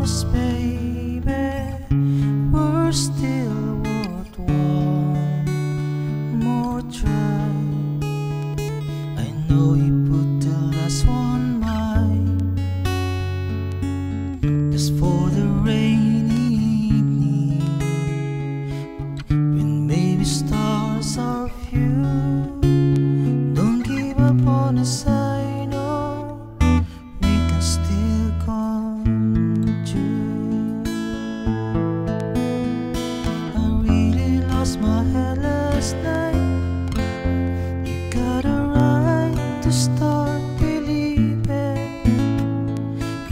honest, baby, we're still worth one more try. I know you.